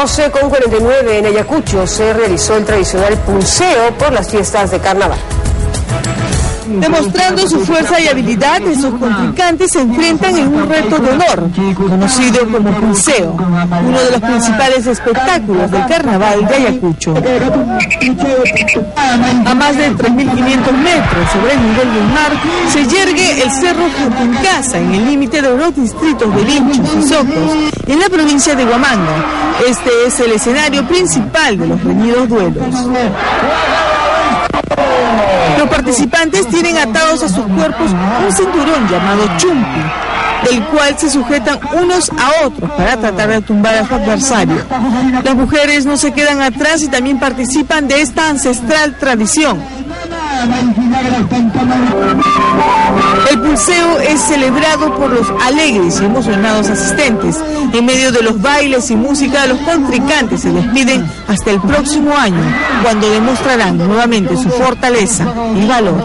12 con 49 en Ayacucho se realizó el tradicional pulseo por las fiestas de carnaval. Demostrando su fuerza y habilidad, esos contrincantes se enfrentan en un reto de honor, conocido como pulseo, uno de los principales espectáculos del carnaval de Ayacucho. A más de 3.500 metros sobre el nivel del mar, se yergue el Cerro Casa en el límite de los distritos de Linchos y Socos, en la provincia de Huamanga. Este es el escenario principal de los reñidos duelos. Los participantes tienen atados a sus cuerpos un cinturón llamado chumpi, del cual se sujetan unos a otros para tratar de tumbar a su adversario. Las mujeres no se quedan atrás y también participan de esta ancestral tradición. El pulseo es celebrado por los alegres y emocionados asistentes. En medio de los bailes y música, los contrincantes se despiden hasta el próximo año, cuando demostrarán nuevamente su fortaleza y valor.